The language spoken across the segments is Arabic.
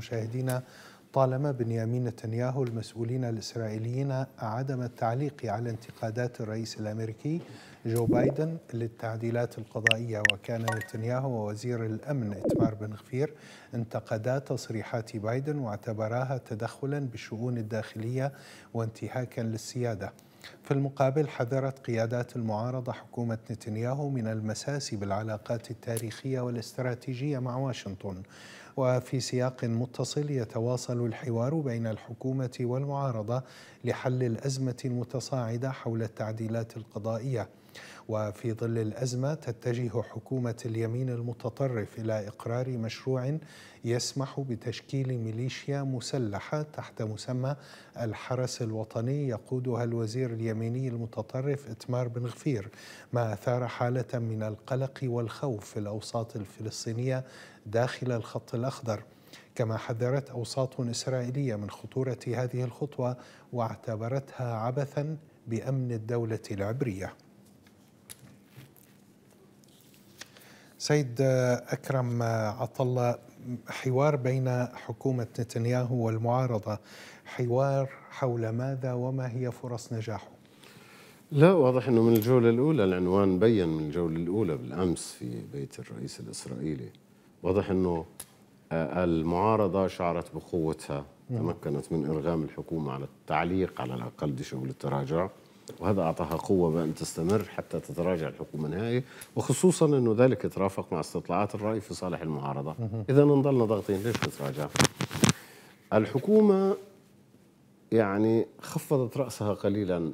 مشاهدينا طالما بنيامين نتنياهو المسؤولين الإسرائيليين عدم التعليق على انتقادات الرئيس الأمريكي جو بايدن للتعديلات القضائية. وكان نتنياهو ووزير الأمن إتمار بن غفير انتقدا تصريحات بايدن واعتبراها تدخلا بالشؤون الداخلية وانتهاكا للسيادة. في المقابل حذرت قيادات المعارضة حكومة نتنياهو من المساس بالعلاقات التاريخية والاستراتيجية مع واشنطن. وفي سياق متصل يتواصل الحوار بين الحكومة والمعارضة لحل الأزمة المتصاعدة حول التعديلات القضائية. وفي ظل الأزمة تتجه حكومة اليمين المتطرف إلى إقرار مشروع يسمح بتشكيل ميليشيا مسلحة تحت مسمى الحرس الوطني يقودها الوزير اليميني المتطرف إتمار بن غفير ما أثار حالة من القلق والخوف في الأوساط الفلسطينية داخل الخط الأخضر. كما حذرت أوساط إسرائيلية من خطورة هذه الخطوة واعتبرتها عبثا بأمن الدولة العبرية. سيد أكرم عطلة حوار بين حكومة نتنياهو والمعارضة. حوار حول ماذا وما هي فرص نجاحه؟ لا واضح أنه من الجولة الأولى العنوان بين من الجولة الأولى بالأمس في بيت الرئيس الإسرائيلي. واضح أنه المعارضة شعرت بقوتها تمكنت من إرغام الحكومة على التعليق على الأقل بشغل التراجع. وهذا أعطاها قوة بأن تستمر حتى تتراجع الحكومة نهائي. وخصوصا أنه ذلك يترافق مع استطلاعات الرأي في صالح المعارضة. إذا نضلنا ضاغطين ليش تتراجع؟ الحكومة يعني خفضت رأسها قليلا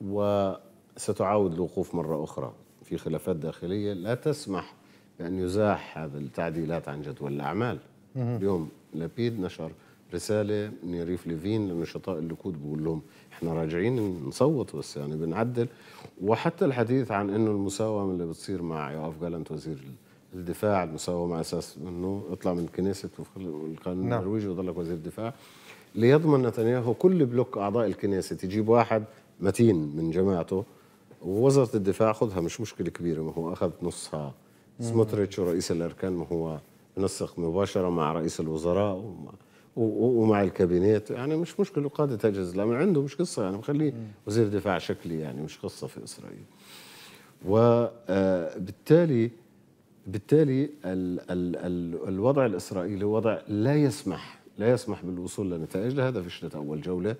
وستعاود الوقوف مرة أخرى في خلافات داخلية لا تسمح بأن يزاح هذه التعديلات عن جدول الأعمال. اليوم لابيد نشر رسالة من يريف ليفين لنشطاء الليكود بقول لهم إحنا راجعين نصوت بس يعني بنعدل. وحتى الحديث عن إنه المساومة اللي بتصير مع يوآف جالنت وزير الدفاع المساومة على أساس إنه اطلع من الكنيست القانون نعم. النرويجي وضلك وزير الدفاع. ليضمن نتنياهو كل bloc أعضاء الكنيست تجيب واحد متين من جماعته. ووزارة الدفاع خذها مش مشكلة كبيرة ما هو أخذ نصها. سموتريتش ورئيس الأركان ما هو منسق مباشرة مع رئيس الوزراء ومع ومع الكابينيت. يعني مش مشكلة قاده أجهزة الأمن. عنده مش قصة يعني مخليه وزير دفاع شكلي يعني مش قصة في إسرائيل. وبالتالي بالتالي ال ال ال الوضع الإسرائيلي وضع لا يسمح لا يسمح بالوصول لنتائج. لهذا فشلت أول جولة.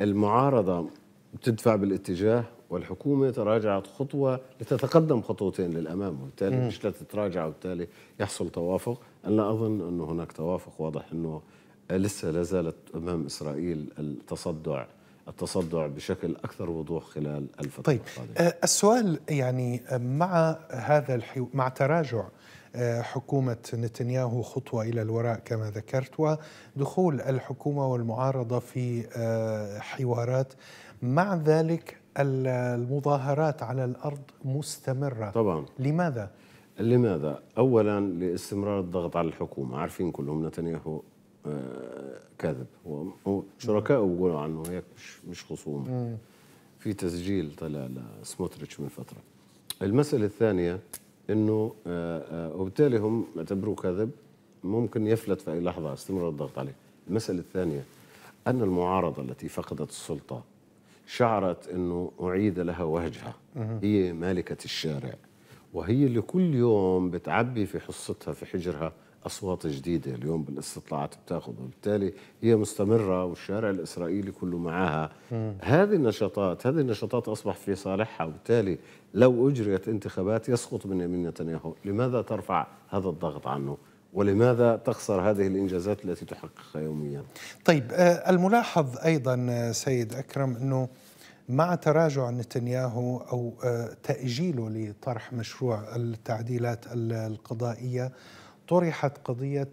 المعارضة بتدفع بالاتجاه والحكومة تراجعت خطوة لتتقدم خطوتين للأمام وبالتالي مش لا تتراجع وبالتالي يحصل توافق. أنا لا أظن أنه هناك توافق واضح أنه لسه لا زالت أمام إسرائيل التصدع التصدع بشكل أكثر وضوح خلال الفترة طيب القادمة. السؤال يعني مع هذا الحو... مع تراجع حكومة نتنياهو خطوة إلى الوراء كما ذكرت ودخول الحكومة والمعارضة في حوارات مع ذلك المظاهرات على الأرض مستمرة طبعا لماذا؟ لماذا؟ أولا لاستمرار الضغط على الحكومة عارفين كلهم نتنياهو كاذب. هو شركائه بيقولوا عنه هيك مش مش خصوم في تسجيل طلع لسموتريتش من فترة. المسألة الثانية إنه وبالتالي هم اعتبروه كذب ممكن يفلت في أي لحظة استمرار الضغط عليه. المسألة الثانية أن المعارضة التي فقدت السلطة شعرت إنه أعيد لها وجهها. هي مالكة الشارع. وهي اللي كل يوم بتعبي في حصتها في حجرها أصوات جديدة اليوم بالاستطلاعات بتاخذ وبالتالي هي مستمرة والشارع الإسرائيلي كله معها. هذه النشاطات هذه النشاطات أصبح في صالحها وبالتالي لو أجريت انتخابات يسقط بنيامين نتنياهو. لماذا ترفع هذا الضغط عنه؟ ولماذا تخسر هذه الإنجازات التي تحققها يوميا؟ طيب الملاحظ أيضا سيد أكرم إنه مع تراجع نتنياهو أو تأجيله لطرح مشروع التعديلات القضائية طرحت قضية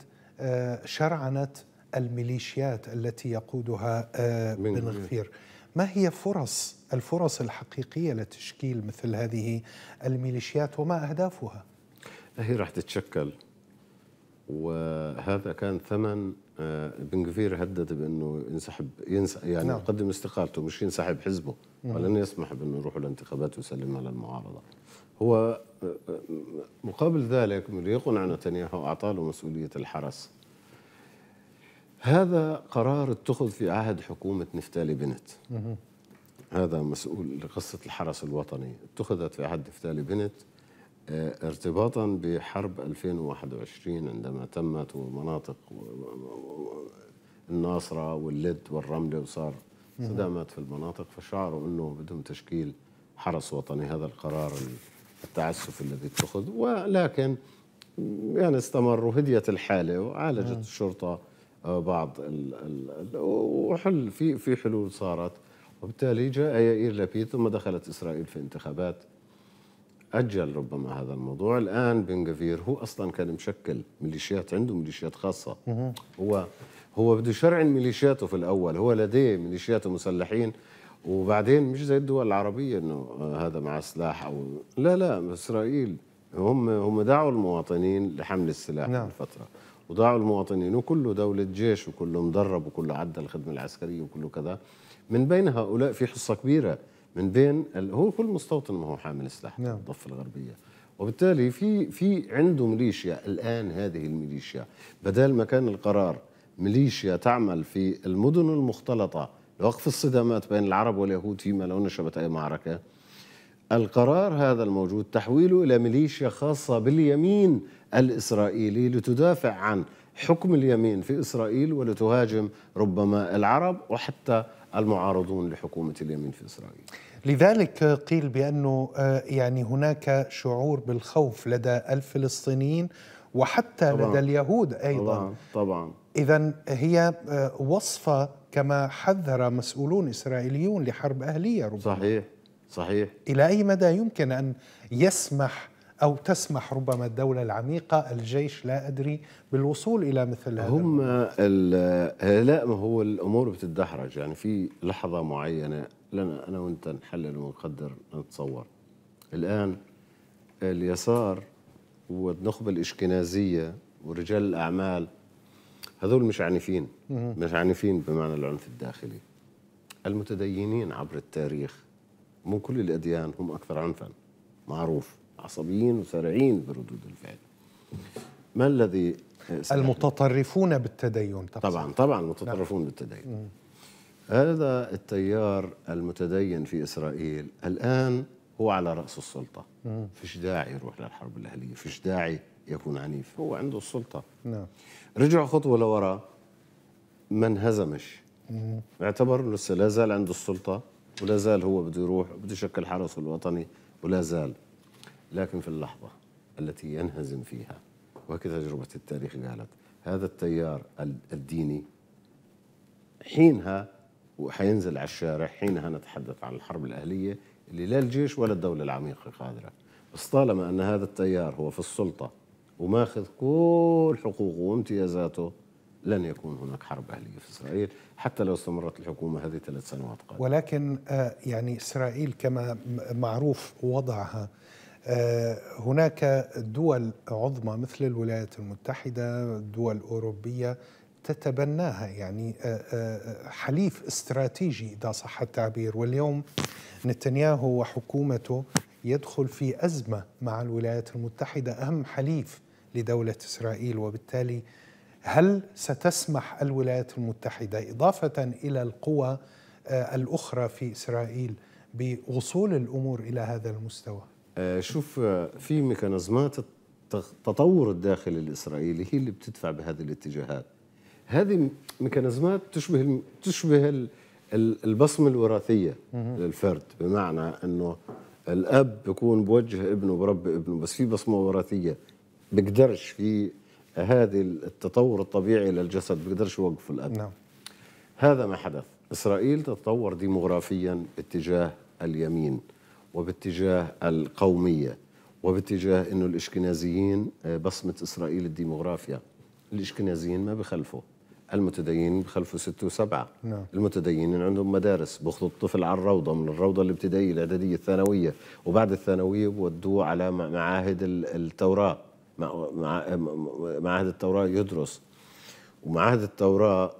شرعنة الميليشيات التي يقودها بن غفير. ما هي فرص الفرص الحقيقية لتشكيل مثل هذه الميليشيات وما أهدافها؟ هي راح تتشكل وهذا كان ثمن بن غفير هدد بأنه ينسحب ينسحب يعني نعم. يقدم استقالته مش ينسحب حزبه. ولن يسمح بأنه يروحوا الانتخابات ويسلمها للمعارضه هو مقابل ذلك ليقنع نتنياهو أعطى له مسؤولية الحرس. هذا قرار اتخذ في عهد حكومة نفتالي بنت. هذا مسؤول لقصة الحرس الوطني. اتخذت في عهد نفتالي بنت آه، ارتباطا بحرب 2021 عندما تمت ومناطق الناصرة واللد والرملة وصار صدامات في المناطق فشعروا أنه بدهم تشكيل حرس وطني. هذا القرار التعسف الذي اتخذ. ولكن يعني استمر وهديت الحالة وعالجت الشرطة آه، بعض ال ال وحل في في حلول صارت. وبالتالي جاء يائير لبيد ثم دخلت إسرائيل في انتخابات أجل ربما هذا الموضوع. الآن بن جفير هو أصلا كان مشكل ميليشيات عنده ميليشيات خاصة. هو هو بده يشرعن ميليشياته في الأول. هو لديه ميليشيات مسلحين. وبعدين مش زي الدول العربية إنه هذا مع سلاح أو لا لا إسرائيل. هم هم دعوا المواطنين لحمل السلاح نعم. الفترة وضاعوا المواطنين. وكله دولة جيش وكله مدرب وكله عدى الخدمة العسكرية وكله كذا. من بين هؤلاء في حصة كبيرة. من بين هو كل مستوطن ما هو حامل سلاح نعم. الضفة الغربية وبالتالي في في عنده ميليشيا الآن هذه الميليشيا بدل ما كان القرار ميليشيا تعمل في المدن المختلطة لوقف الصدامات بين العرب واليهود فيما لو نشبت أي معركة القرار هذا الموجود تحويله إلى ميليشيا خاصة باليمين الإسرائيلي لتدافع عن حكم اليمين في إسرائيل ولتهاجم ربما العرب وحتى المعارضون لحكومة اليمين في إسرائيل. لذلك قيل بأنه آه، يعني هناك شعور بالخوف لدى الفلسطينيين وحتى طبعاً. لدى اليهود أيضا. طبعا, طبعا. إذا هي آه، وصفة كما حذر مسؤولون إسرائيليون لحرب أهلية ربما. صحيح صحيح. إلى أي مدى يمكن أن يسمح أو تسمح ربما الدولة العميقة الجيش لا أدري بالوصول إلى مثل هذا هم لا ما هو الأمور بتتدحرج. يعني في لحظة معينة لنا أنا وأنت نحلل ونقدر نتصور. الآن اليسار والنخبة الإشكنازية ورجال الأعمال هذول مش عنيفين مش عنيفين بمعنى العنف الداخلي. المتدينين عبر التاريخ من كل الأديان هم أكثر عنفا. معروف. عصبيين وسريعين بردود الفعل ما الذي المتطرفون بالتدين تقصد. طبعا طبعا المتطرفون نعم. بالتدين. هذا التيار المتدين في إسرائيل الآن هو على رأس السلطة. فيش داعي يروح للحرب الأهلية فيش داعي يكون عنيف هو عنده السلطة نعم. رجع خطوة لورا ما انهزمش اعتبر إنه لسه لا زال عنده السلطة ولا زال هو بده يروح بده يشكل حرسه الوطني ولا زال لكن في اللحظة التي ينهزم فيها وهكذا تجربة التاريخ قالت هذا التيار الديني حينها وحينزل على الشارع حينها نتحدث عن الحرب الأهلية اللي لا الجيش ولا الدولة العميقة قادرة. بس طالما أن هذا التيار هو في السلطة وماخذ كل حقوقه وامتيازاته لن يكون هناك حرب أهلية في إسرائيل حتى لو استمرت الحكومة هذه ثلاث سنوات قادمة ولكن آه، يعني إسرائيل كما معروف وضعها هناك دول عظمى مثل الولايات المتحدة الدول الأوروبية تتبناها يعني آه، آه، حليف استراتيجي إذا صح التعبير واليوم نتنياهو وحكومته يدخل في أزمة مع الولايات المتحدة أهم حليف لدولة إسرائيل وبالتالي هل ستسمح الولايات المتحدة إضافة إلى القوى الأخرى في إسرائيل بوصول الأمور إلى هذا المستوى؟ آه، شوف آه، في ميكانيزمات التطور الداخلي الإسرائيلي هي اللي بتدفع بهذه الاتجاهات. هذه ميكانيزمات تشبه تشبه البصمة الوراثية للفرد. بمعنى إنه الأب بيكون بوجه ابنه بربي ابنه بس في بصمة وراثية. بيقدرش في هذه التطور الطبيعي للجسد بيقدرش يوقف الأب. نعم. هذا ما حدث. إسرائيل تتطور ديموغرافيا باتجاه اليمين. وباتجاه القومية وباتجاه أنه الإشكنازيين آه، بصمة إسرائيل الديموغرافيا. الإشكنازيين ما بخلفوا. المتدينين بخلفوا ستة وسبعة. نعم. المتدينين عندهم مدارس بأخذوا الطفل على الروضة من الروضة الابتدائية الإعدادية الثانوية. وبعد الثانوية بودوه على معاهد التوراة. معاهد التوراة يدرس. ومعاهد التوراة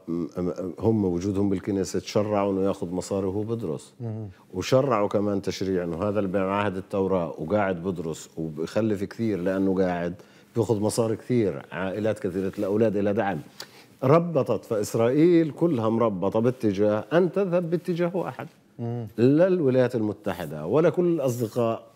هم وجودهم بالكنيسة تشرعوا إنه ياخذ مصاري وهو بدرس وشرعوا كمان تشريع إنه هذا اللي بمعاهد التوراة وقاعد بدرس وبخلف كثير لأنه قاعد بيأخذ مصاري كثير عائلات كثيرة الأولاد إلى دعم. ربطت فإسرائيل كلها مربطة باتجاه أن تذهب باتجاه واحد. لا الولايات المتحدة ولا كل الأصدقاء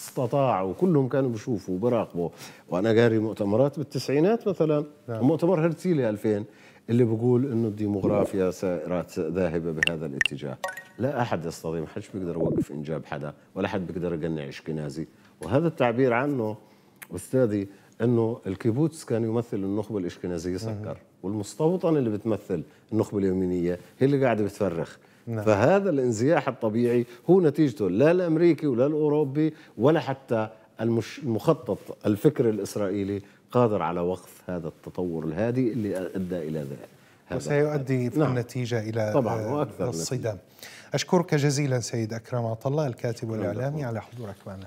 استطاعوا كلهم كانوا بيشوفوا وبراقبوا وأنا قاري مؤتمرات بالتسعينات مثلا. نعم. مؤتمر هرتسيلي 2000 اللي بيقول إنه الديموغرافيا سائرات ذاهبة بهذا الاتجاه. لا أحد يستطيع ما حدش بيقدر يوقف إنجاب حدا ولا حد بيقدر يقنع إشكنازي. وهذا التعبير عنه أستاذي إنه الكيبوتس كان يمثل النخبة الإشكنازية سكر. والمستوطنه اللي بتمثل النخبة اليمينيه هي اللي قاعدة بتفرخ. نعم. فهذا الانزياح الطبيعي هو نتيجته لا الأمريكي ولا الأوروبي ولا حتى المخطط الفكر الإسرائيلي قادر على وقف هذا التطور الهادي اللي أدى إلى ذلك. وسيؤدي في نعم. النتيجة إلى طبعا وأكثر الصدام. أشكرك جزيلا سيد أكرم عطله الكاتب والإعلامي على حضورك معنا.